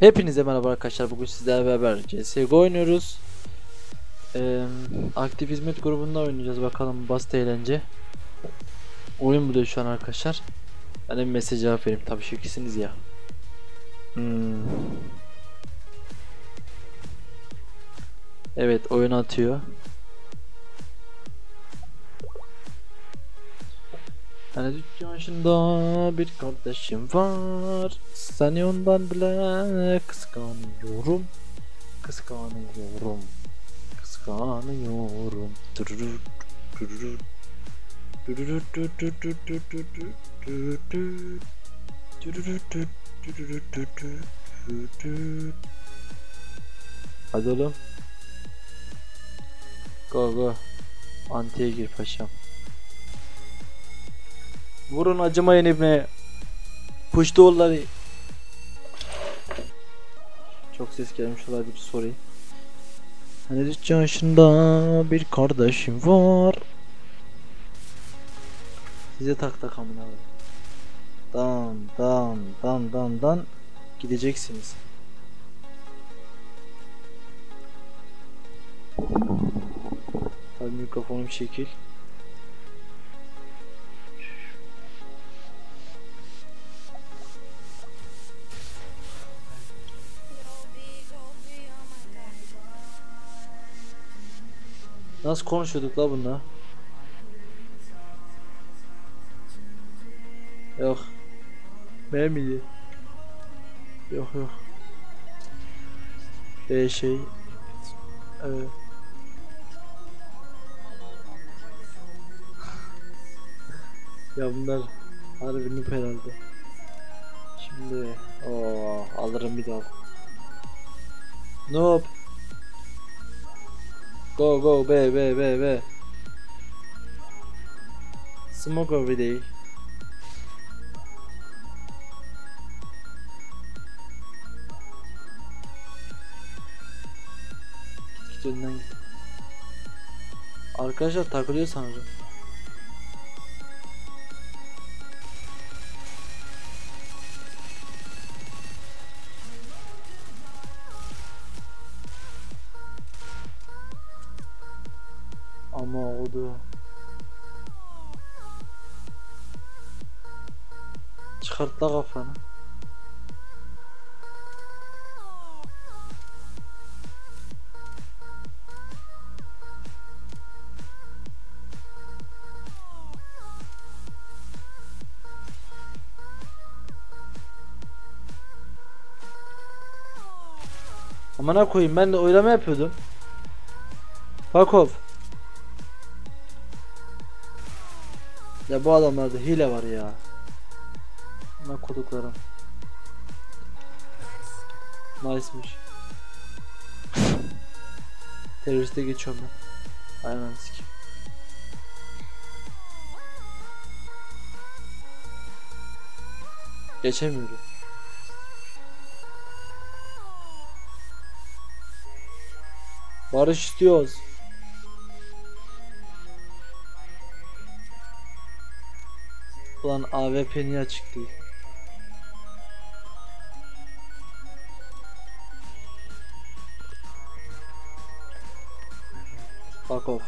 Hepinize merhaba arkadaşlar. Bugün sizlerle beraber CSGO oynuyoruz. Ee, aktif hizmet grubunda oynayacağız. Bakalım basit eğlence. Oyun bu da şu an arkadaşlar. Ben de mesaj cevap vereyim. Tabii şu ikisiniz ya. Hmm. Evet oyun atıyor. Tanecik yaşında bir kardeşim var. Seni ondan bile kıskanıyorum. Kıskanıyorum. Kıskanıyorum. Dürürür. Dürürür. Dürürür. Dürürür. Dürürür. Dürürür. Hadi oğlum. Go go. Antiye gir paşam. Vurun acımayın ibne. Push doorları. Çok ses gelmiş olabilir sorry. Hani üç yaşında bir kardeşim var. Size tak tak amına. Dan dan dan dan dan gideceksiniz. Tabii mikrofonum şekil. Nasıl konuşuyorduk la bununla? Yok. Ben miydi? Yok yok. Ee şey. Evet. ya bunlar harbi noob herhalde. Şimdi o alırım bir daha. Noob. Go go be be be be. Smoke over there. Git git. Arkadaşlar takılıyor sanırım. Amına koyayım ben de oylama yapıyordum. Fuck. Ya bu adamlarda hile var ya. Ne koduklarım. Nice'miş. Teröriste geçiyorum ben. Aynen sikim. Geçemiyorum. Barış istiyoruz. Ulan AWP niye açık değil? Fuck off.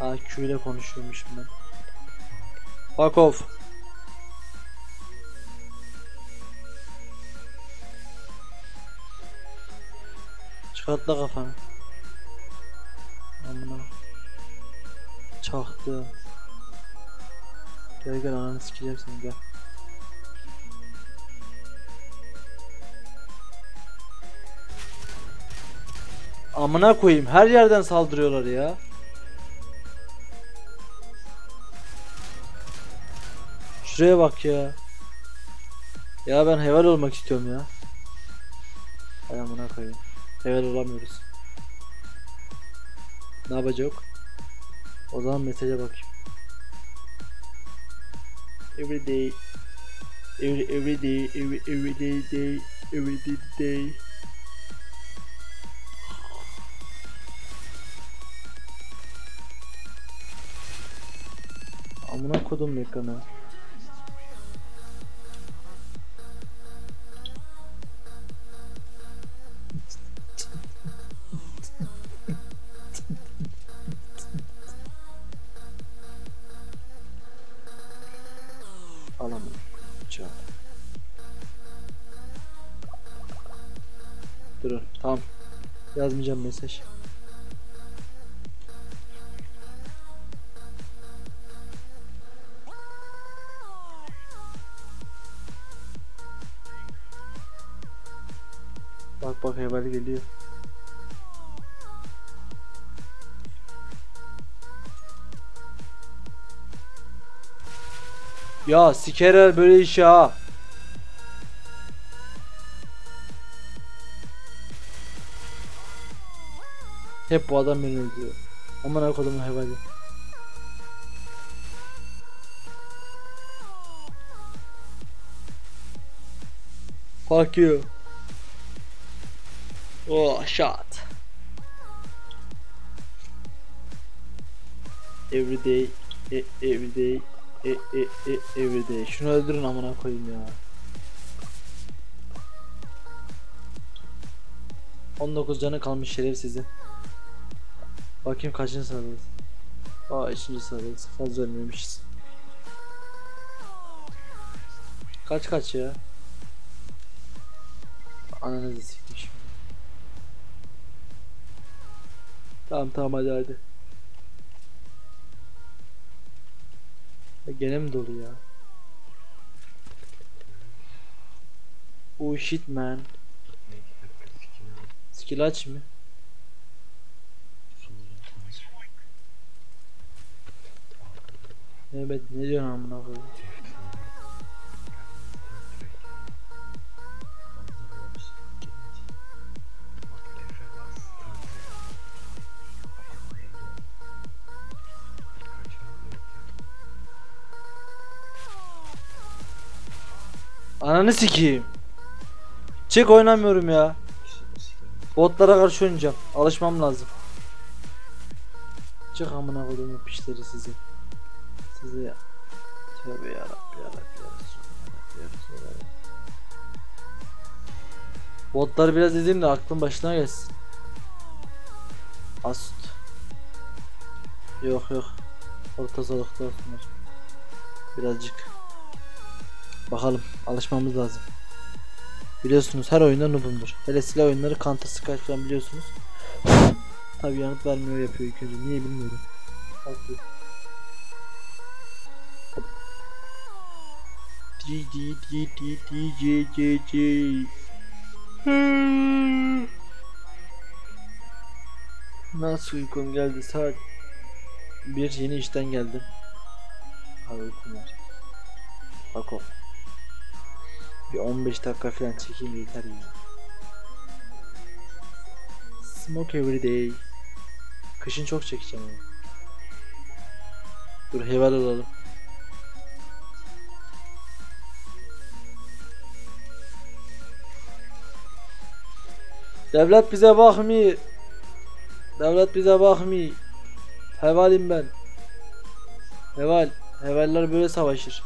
Aa ile konuşuyormuşum ben. Fuck off. Çıkart la kafanı. Amına. Çaktı. Gel gel ananı sikeceğim seni gel. Amına koyayım her yerden saldırıyorlar ya. Şuraya bak ya. Ya ben heval olmak istiyorum ya. Ay amına koyayım sever olamıyoruz. Ne yapacak? O zaman mesaja bakayım. Every day every every day every every day day every day day Amına kodum ekranı. Yazmayacağım mesaj. Bak bak heval geliyor. Ya sikerer böyle iş ha. Hep bu adam beni öldürüyor. Aman ne kodumun hevali. Fuck you. Oh shot. Every day, e, every day, e, e, e, every day. Şunu öldürün amına koyayım ya. 19 canı kalmış şerefsizin. Bakayım kaçıncı sıradayız. Aa 3. sıradayız. Fazla ölmemişiz. Kaç kaç ya? Ananızı sikmiş. Tamam tamam hadi hadi. Ya Gene mi dolu ya? Oh shit man. Skill aç mı? Evet ne diyorsun amına koyayım? Ananı sikeyim. Çık oynamıyorum ya. Botlara karşı oynayacağım. Alışmam lazım. Çık amına koyduğum pişleri sizi. Sizi ya. Tövbe yarabbi yarabbi yarabbi yarabbi Botları biraz izleyeyim de aklım başına gelsin. Asut. Yok yok. Orta sağlıkta olsunlar. Birazcık. Bakalım alışmamız lazım. Biliyorsunuz her oyunda noobumdur. Hele silah oyunları Counter Strike falan biliyorsunuz. Tabi yanıt vermiyor yapıyor ilk önce. Niye bilmiyorum. Bakıyor. Nasıl uykum geldi saat bir yeni işten geldim. Hadi uykum var. Bak o. Bir 15 dakika falan çekeyim yeter ya. Smoke every day. Kışın çok çekeceğim. Dur heval alalım. Devlet bize bakmıyor. Devlet bize bakmıyor. Hevalim ben. Heval. Hevaller böyle savaşır.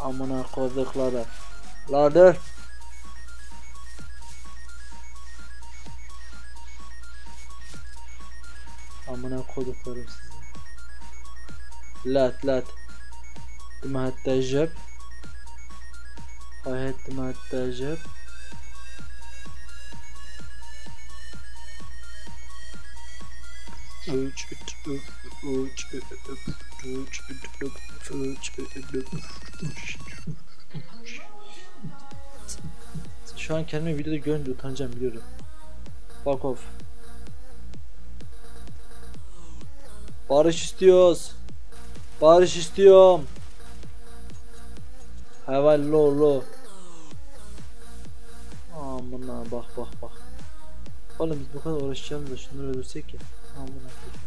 Amına koydukları. La koydukları sizi. Lat lat. Dmahatta jab. Hayat dmahatta jab. Üç, üç, üç, üç, üç, üç, üç, üç, üç. Şu an kendimi videoda görünce utanacağım biliyorum. Fuck off. Barış istiyoruz. Barış istiyorum. Heval lo lo. Amına bak bak bak. Oğlum biz bu kadar uğraşacağımız da şunları öldürsek ya. Amına koyayım.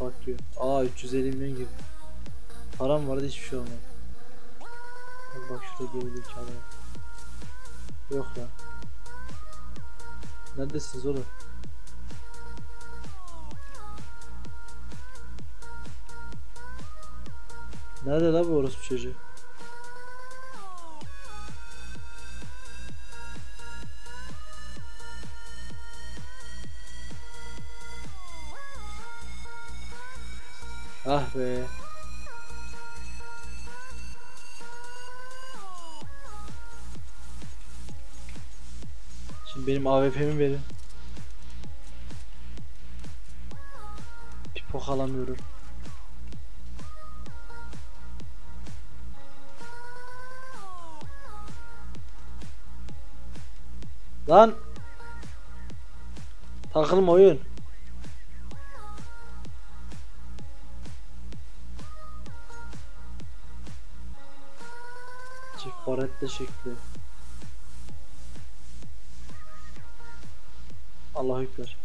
Bak diyor. Aa 350 milyon gibi. Param vardı hiçbir şey olmadı. Bak bak şurada geri zekalı. Yok ya. Neredesiniz oğlum? Nerede la bu orospu çocuğu? Ah be. Şimdi benim AWP'mi verin. Bir pok alamıyorum. Lan! Takılma oyun. Çift şekli. Allah ekber.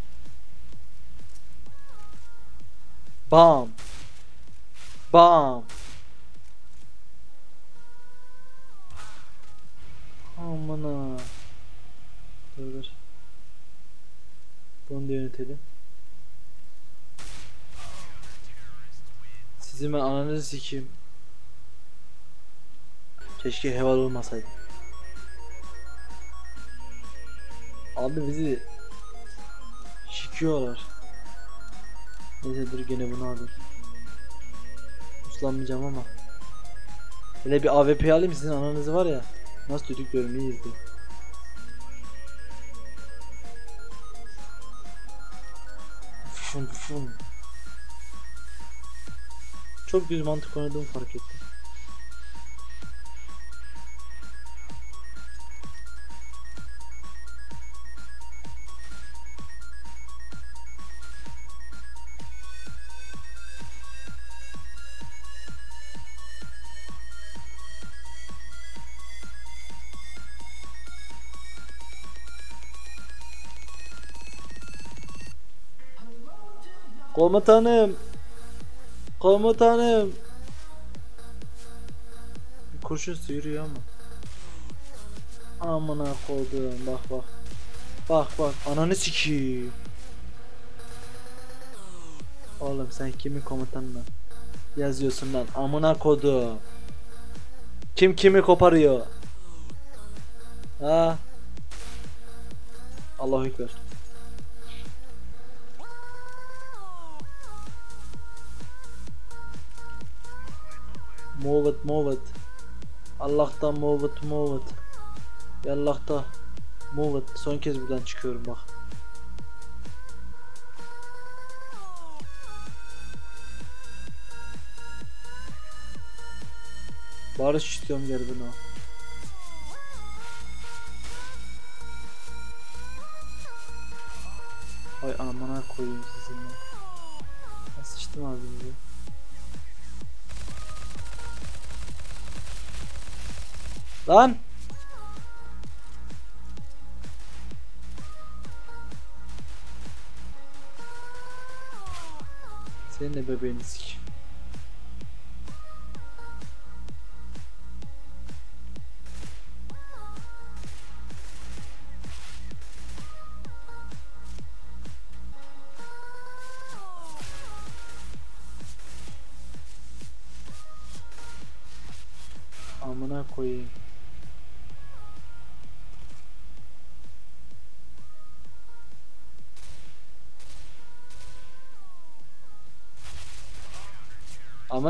Bam. Bam. Bunu da yönetelim. Sizi ben ananızı sikeyim. Keşke heval olmasaydı. Abi bizi şikiyorlar. Neyse dur gene bunu alayım. Uslanmayacağım ama. Hele bir AWP alayım sizin ananızı var ya. Nasıl düdüklüyorum iyi izleyin. Düz mantık oynadığımı fark ettim. Komutanım. Komutanım. Kurşun sıyırıyor ama. Amına koydum bak bak. Bak bak ananı sikeyim. Oğlum sen kimin komutanına yazıyorsun lan amına kodu. Kim kimi koparıyor? Ha? Allahu ekber. Move it. Allah'tan move it, move it. Yallah'ta move. Son kez buradan çıkıyorum bak. Barış istiyorum geri buna. Ay amına koyayım sizinle. Ben sıçtım ağzınıza. Lan! Senin de bebeğini sik.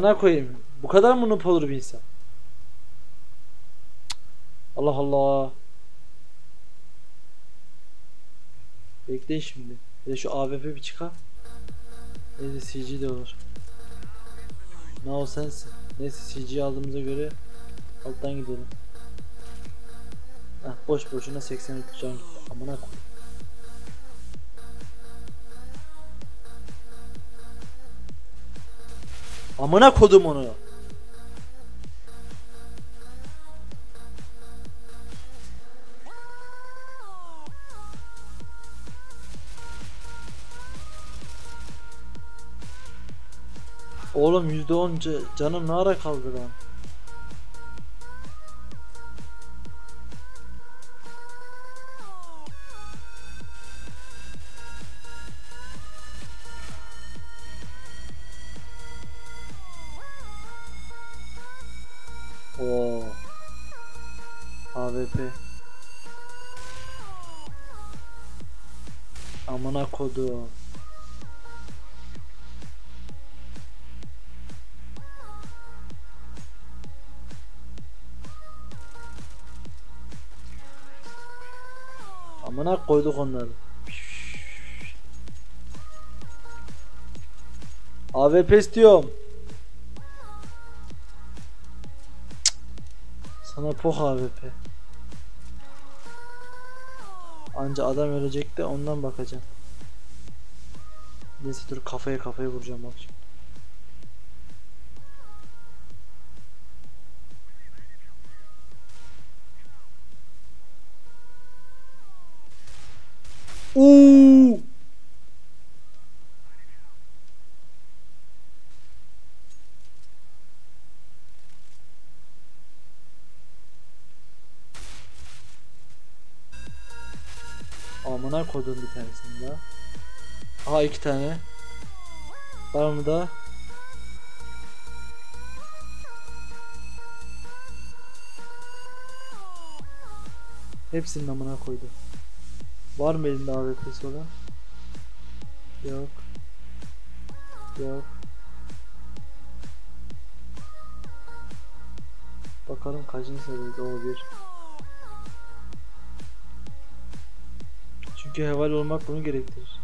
Amına koyayım. Bu kadar mı noob olur bir insan? Allah Allah. Bekleyin şimdi. Bir şu AWP bir çıkar. Neyse CG de olur. O sensin. Neyse CG aldığımıza göre alttan gidelim. Heh, boş boşuna 83 can gitti. Amına koyayım. Amına kodum onu. Oğlum %10 ca- canım ne ara kaldı lan? Amına kodu. Amına koyduk onları. AWP istiyorum. Sana poh AWP. Anca adam ölecek de ondan bakacağım. Neyse dur kafaya kafaya vuracağım bak şimdi. Uuu. Amına kodum bir tanesini daha. Aha iki tane. Var mı da? Hepsinin amına koydu. Var mı elinde AWP'si olan? Yok. Yok. Bakalım kaçıncı seviyede o bir. Çünkü heval olmak bunu gerektirir.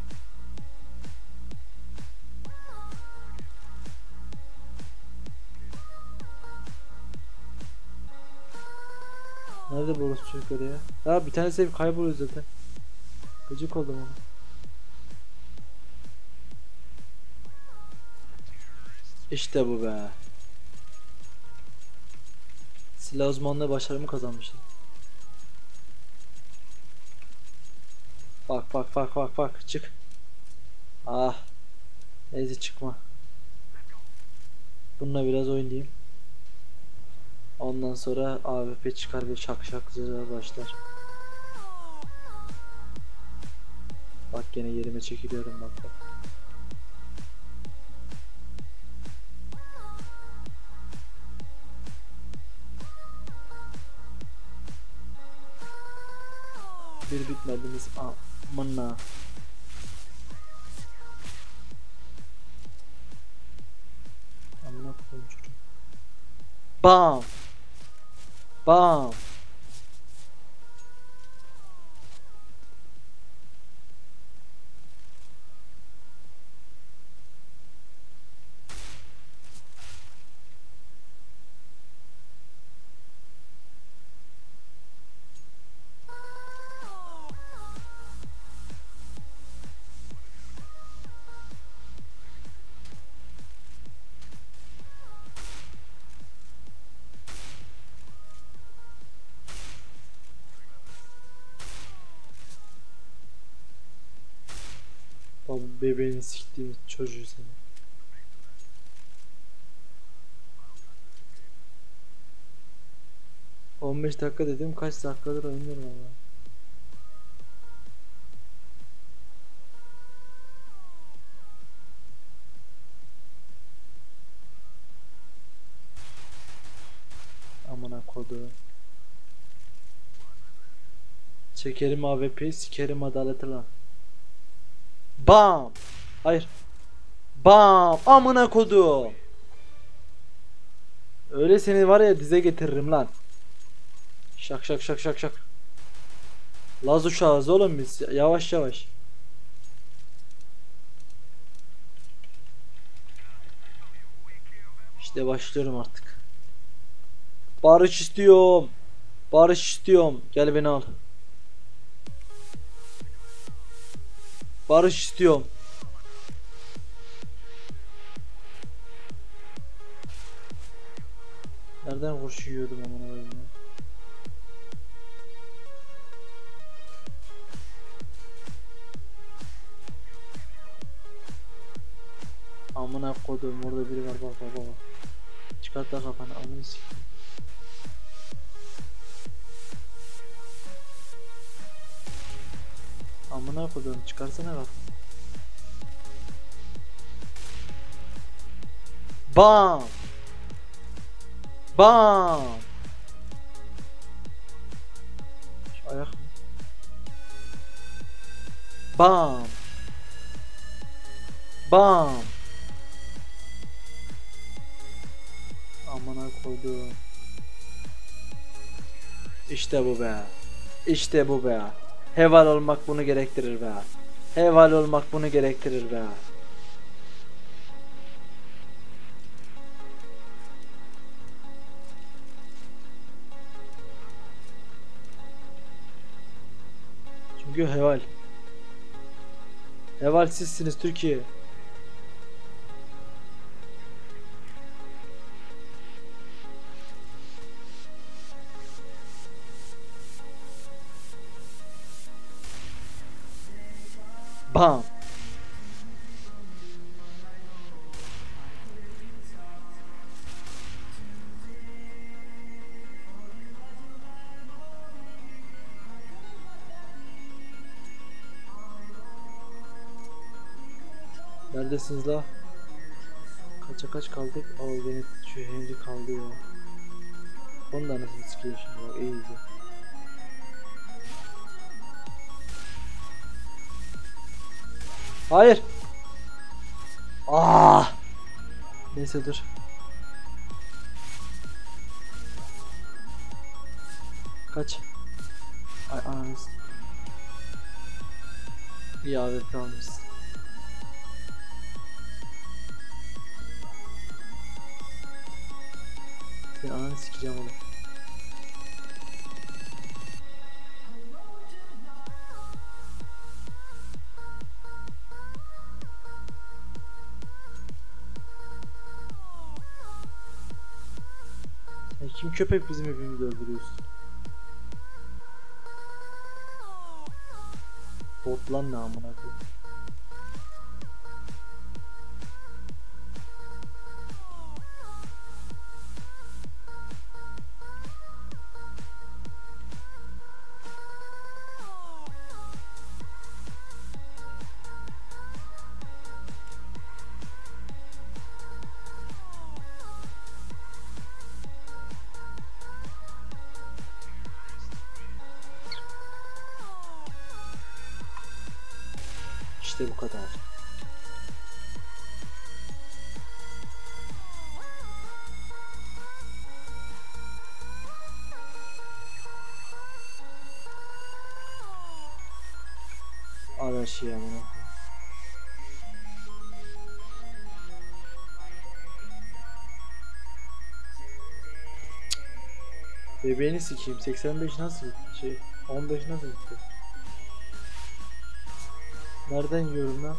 Nerede bu çocukları ya? Ya bir tane sev kayboluyor zaten. Gıcık oldum ona. İşte bu be. Silah uzmanlığı başarımı kazanmıştım. Bak bak bak bak bak çık. Ah. Neyse çıkma. Bununla biraz oynayayım. Ondan sonra AWP çıkar ve şak şak zırha başlar. Bak gene yerime çekiliyorum bak bak. Bir bitmediniz amına. Amına koyayım çocuğum. Bam. Bam. Bebeğini siktiğim çocuğu seni. On beş dakika dedim kaç dakikadır oynuyorum ama. Amına kodu. Çekerim AWP'yi sikerim adaleti lan. Bam. Hayır. Bam. Amına kodu. Öyle seni var ya dize getiririm lan. Şak şak şak şak şak. Laz uşağız oğlum biz. Yavaş yavaş. İşte başlıyorum artık. Barış istiyorum. Barış istiyorum. Gel beni al. Barış istiyorum. Nereden kurşun yiyordum amına koyayım ya? Amına kodum orada biri var bak bak bak. Çıkart da kafanı amına sikeyim. Amına kodum çıkarsana kafanı. Bam! Bam! Şu ayak mı? Bam! Bam. Amına koydum. İşte bu be. İşte bu be. Heval olmak bunu gerektirir be. Heval olmak bunu gerektirir be. Çünkü heval. Heval sizsiniz Türkiye. Bam. Neredesiniz la? Kaça kaç kaldık? Aa beni şu Henry kaldı ya. Onu da anasını sikeyim şimdi bak iyi Hayır. Ah. Neyse dur. Kaç. Ay ananız. İyi AWP almışsın. Senin ananı sikeceğim oğlum. Köpek bizim hepimizi öldürüyorsun? Bot lan ne amına koyayım. İşte bu kadar. Şeyi amına koyayım. Bebeğini sikeyim. 85 nasıl? Şey 15 nasıl gitti? Nereden yiyorum lan?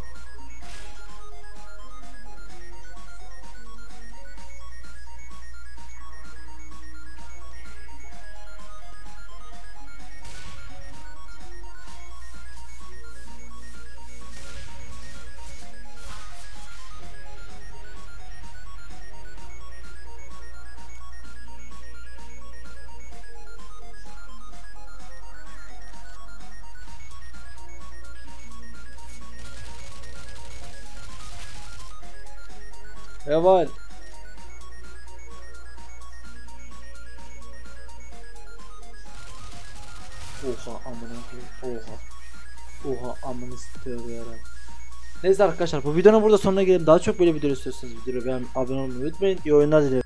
Heval. Oha amına. Oha. Oha amına tövbe yarabbim. Neyse arkadaşlar bu videonun burada sonuna gelelim. Daha çok böyle video istiyorsanız videoya beğen abone olmayı unutmayın. İyi oyunlar dilerim.